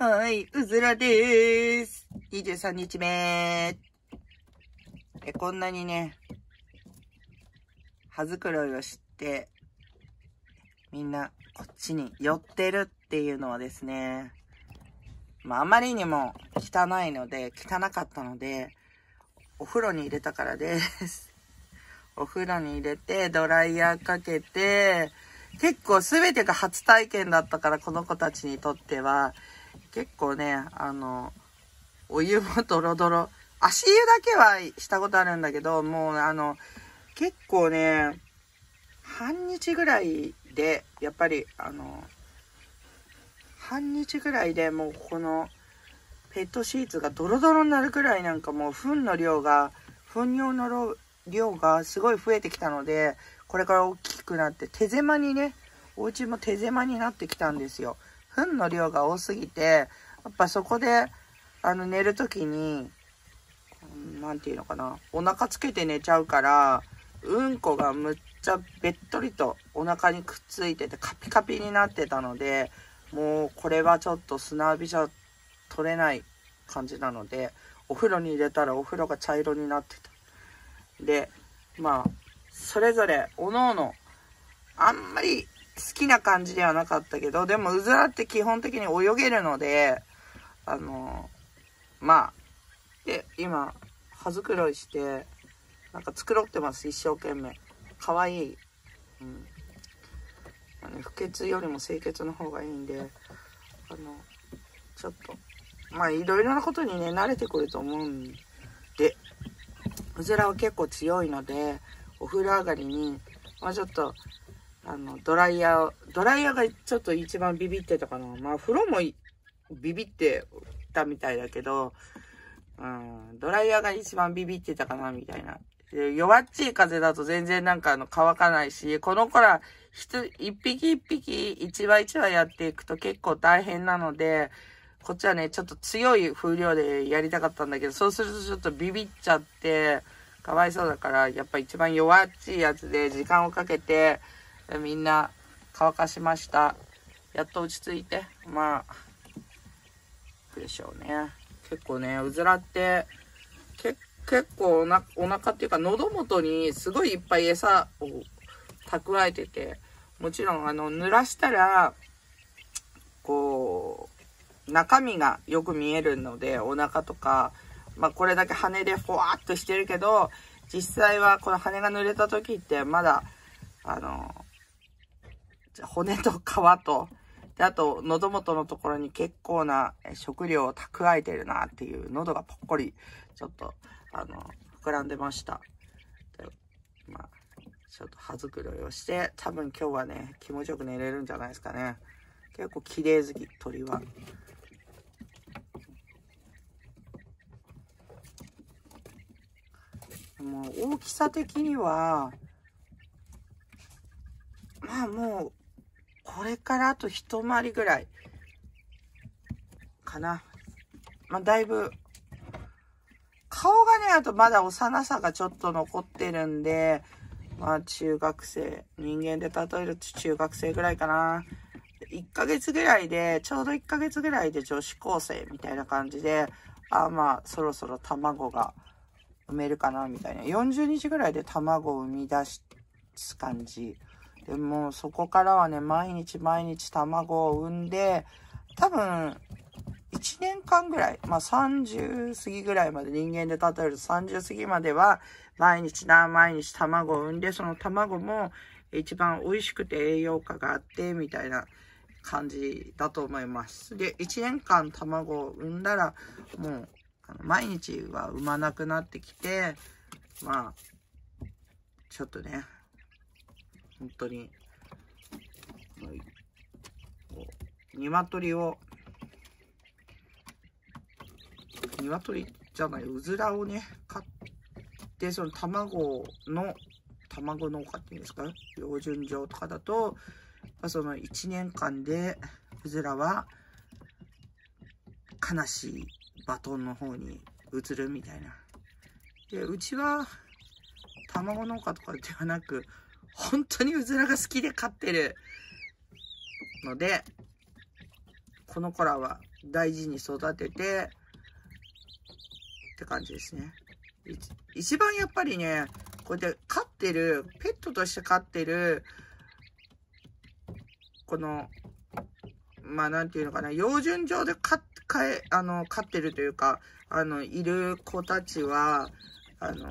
はい、うずらでーす。23日目。え、こんなにね、葉づくろいをして、みんなこっちに寄ってるっていうのはですね、まあ、あまりにも汚いので、汚かったので、お風呂に入れたからです。お風呂に入れて、ドライヤーかけて、結構全てが初体験だったから、この子たちにとっては、結構ね、あの、お湯もドロドロ。足湯だけはしたことあるんだけど、もうあの、結構ね、半日ぐらいで、やっぱり、あの、半日ぐらいでもうこのペットシーツがドロドロになるくらいなんかもう糞の量が、糞尿の量がすごい増えてきたので、これから大きくなって手狭にね、お家も手狭になってきたんですよ。糞の量が多すぎて、やっぱそこで、あの、寝る時に、何て言うのかな、お腹つけて寝ちゃうから、うんこがむっちゃべっとりとお腹にくっついててカピカピになってたので、もうこれはちょっと砂浴びじゃ取れない感じなので、お風呂に入れたらお風呂が茶色になってた。で、まあ、それぞれ、おのおの、あんまりきな感じではなかったけど、でもうずらって基本的に泳げるので、あの、まあ、で、今、葉づくろいして、なんか繕ってます、一生懸命。かわいい。うん。あね、不潔よりも清潔の方がいいんで、あの、ちょっと、まあ、いろいろなことにね、慣れてくると思うんで、うずらは結構強いので、お風呂上がりに、まあちょっと、あの、ドライヤー、ドライヤーがちょっと一番ビビってたかな。まあ、風呂もビビってたみたいだけど、うん、ドライヤーが一番ビビってたかな、みたいな。で弱っちい風だと全然なんかあの乾かないし、この子ら、一匹一匹一話一話やっていくと結構大変なので、こっちはね、ちょっと強い風量でやりたかったんだけど、そうするとちょっとビビっちゃって、かわいそうだから、やっぱ一番弱っちいやつで時間をかけて、みんな乾かしました。やっと落ち着いて、まあ、でしょうね。結構ね、うずらって、結構おなお腹っていうか喉元にすごいいっぱい餌を蓄えてて、もちろんあの、濡らしたら、こう、中身がよく見えるので、お腹とか、まあこれだけ羽でふわっとしてるけど、実際はこの羽が濡れた時ってまだ、あの、骨と皮と、で、あと、喉元のところに結構な食料を蓄えてるなっていう、喉がぽっこり、ちょっと、あの、膨らんでました。でまあ、ちょっと歯作りをして、多分今日はね、気持ちよく寝れるんじゃないですかね。結構綺麗好き、鳥は。もう大きさ的には、まあもう、これからあと一回りぐらい、かな。まあだいぶ、顔がね、あとまだ幼さがちょっと残ってるんで、まあ中学生、人間で例えると中学生ぐらいかな。1ヶ月ぐらいで、ちょうど1ヶ月ぐらいで女子高生みたいな感じで、あまあそろそろ卵が産めるかなみたいな。40日ぐらいで卵を産み出す感じ。でもそこからはね、毎日毎日卵を産んで、多分、1年間ぐらい、まあ30過ぎぐらいまで人間で例えると30過ぎまでは毎日な、毎日卵を産んで、その卵も一番美味しくて栄養価があって、みたいな感じだと思います。で、1年間卵を産んだら、もう、毎日は産まなくなってきて、まあ、ちょっとね、本当に、はい、こう鶏を、鶏じゃない、うずらをね、買って、その卵の、卵農家っていうんですか？標準状とかだと、その1年間で、うずらは、悲しいバトンの方に移るみたいな。で、うちは、卵農家とかではなく、本当にうずらが好きで飼ってるので、この子らは大事に育てて、って感じですね。一番やっぱりね、こうやって飼ってる、ペットとして飼ってる、この、まあなんていうのかな、養順上で飼え、あの、飼ってるというか、あの、いる子たちは、あの、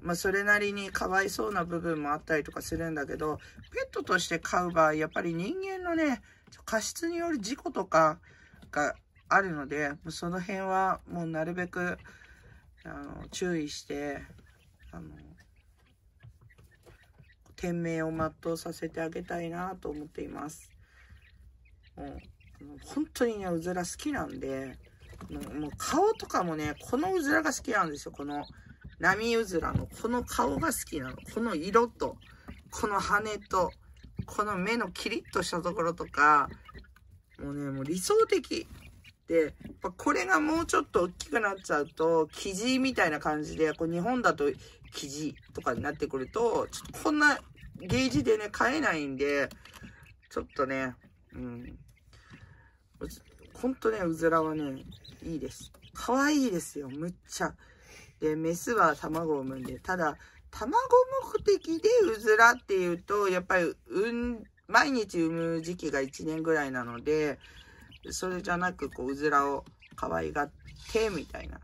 まあそれなりにかわいそうな部分もあったりとかするんだけど、ペットとして飼う場合、やっぱり人間のね、過失による事故とかがあるので、その辺はもうなるべく、あの、注意して、あの、天命を全うさせてあげたいなと思っています。もう、本当にね、うずら好きなんで、もう顔とかもね、このうずらが好きなんですよ。この波うずらのこの顔が好きなの。この色と、この羽と、この目のキリッとしたところとか、もうね、もう理想的。で、これがもうちょっと大きくなっちゃうと、生地みたいな感じで、こう日本だと生地とかになってくると、ちょっとこんなゲージでね、買えないんで、ちょっとね、うん。ほんとね、うずらはね、いいです。可愛いですよ、むっちゃ。で、メスは卵を産むんで、ただ、卵目的でうずらっていうと、やっぱり、うん、毎日産む時期が1年ぐらいなので、それじゃなく、こう、うずらを可愛がって、みたいな。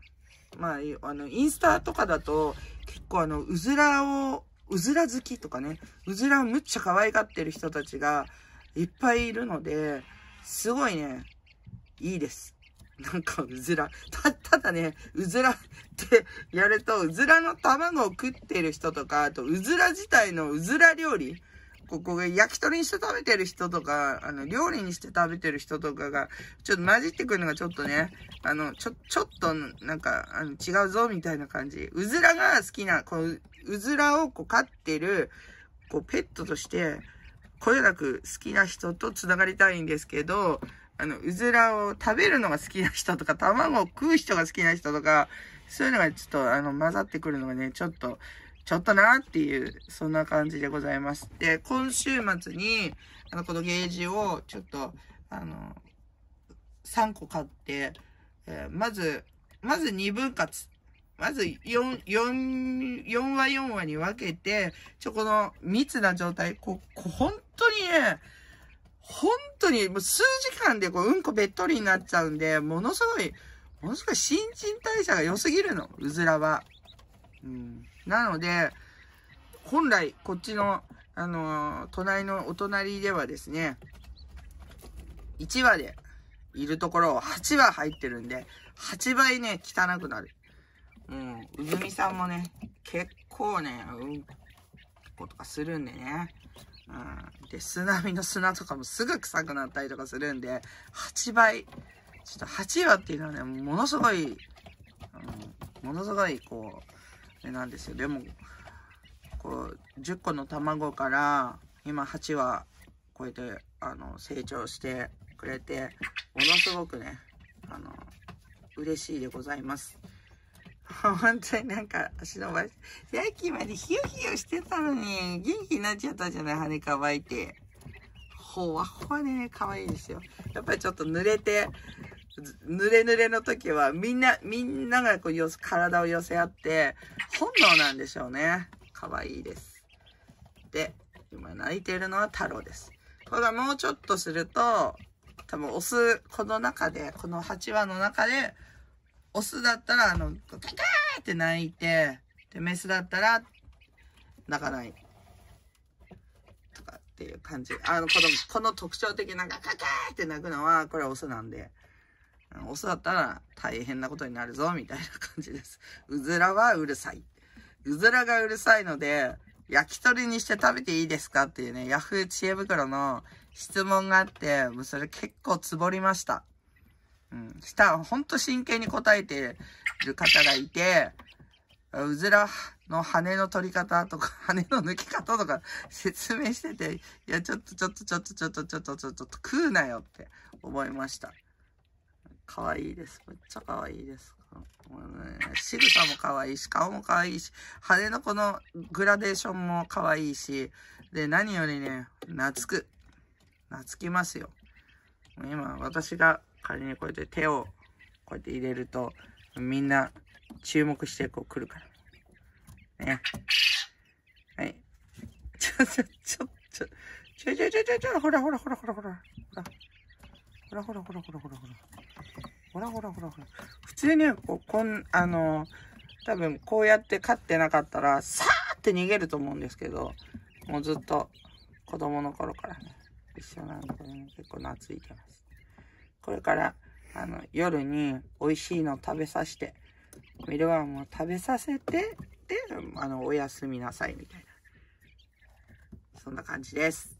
まあ、あの、インスタとかだと、結構あの、うずらを、うずら好きとかね、うずらをむっちゃ可愛がってる人たちがいっぱいいるので、すごいね、いいです。なんかうずら。た、ただね、うずらってやると、うずらの卵を食ってる人とか、あとうずら自体のうずら料理。ここが焼き鳥にして食べてる人とか、あの、料理にして食べてる人とかが、ちょっと混じってくるのがちょっとね、あの、ちょ、ちょっと、なんか、あの、違うぞ、みたいな感じ。うずらが好きな、こう、うずらをこう飼ってる、こう、ペットとして、これなく好きな人と繋がりたいんですけど、あの、うずらを食べるのが好きな人とか、卵を食う人が好きな人とか、そういうのがちょっと、あの、混ざってくるのがね、ちょっと、ちょっとなっていう、そんな感じでございます。で、今週末に、あの、このゲージを、ちょっと、あの、3個買って、えー、まず、まず2分割。まず4、4、4話4話に分けて、ちょ、この密な状態、こ、こ本当にね、本当にもう数時間でこううんこべっとりになっちゃうんで、ものすごい、ものすごい新陳代謝が良すぎるの、うずらは。うん。なので、本来、こっちの、あのー、隣のお隣ではですね、1話でいるところを8話入ってるんで、8倍ね、汚くなる。うん、うずみさんもね、結構ね、うんことかするんでね。うん。で、砂みの砂とかもすぐ臭くなったりとかするんで、8倍。ちょっと8話っていうのはね、ものすごい、うん、ものすごい、こう、なんですよ。でも、こう、10個の卵から、今8話、こうやって、あの、成長してくれて、ものすごくね、あの、嬉しいでございます。本当になんか足伸ばし、さっきまでヒヨヒヨしてたのに、元気になっちゃったじゃない、羽乾いて。ほわほわね、可愛いですよ。やっぱりちょっと濡れて、濡れ濡れの時は、みんな、みんながこう、体を寄せ合って、本能なんでしょうね。可愛いです。で、今泣いてるのは太郎です。これがもうちょっとすると、多分オス、この中で、この8話の中で、オスだったら、あの、カカーって泣いて、で、メスだったら、泣かない。とかっていう感じ。あの、この、この特徴的なカカカーって泣くのは、これはオスなんで、オスだったら大変なことになるぞ、みたいな感じです。うずらはうるさい。うずらがうるさいので、焼き鳥にして食べていいですかっていうね、ヤフー知恵袋の質問があって、もうそれ結構つぼりました。うん。した、ほんと真剣に答えてる方がいて、うずらの羽の取り方とか、羽の抜き方とか説明してて、いや、ちょっとちょっとちょっとちょっとちょっとちょっと食うなよって思いました。可愛いです。めっちゃ可愛いです。もうね、仕草も可愛いし、顔も可愛いし、羽のこのグラデーションも可愛いし、で、何よりね、懐く。懐きますよ。今、私が仮にこうやって手をこうやって入れると、みんな注目してこう来るから。ね。はい。ちょ、ちょ、ちょ、ちょ、ちょ、ちょ、ちょ、ちょ、ちょ、ほらほらほらほらほら。ほら。ほらほらほらほらほらほら。ほらほらほらほら。普通にこう、こん、あの、多分こうやって飼ってなかったら、さーって逃げると思うんですけど、もうずっと子供の頃からね、一緒なんでね、結構懐いてます。これから、あの、夜に美味しいの食べさせて、ミルワームを食べさせて、で、あの、おやすみなさいみたいな。そんな感じです。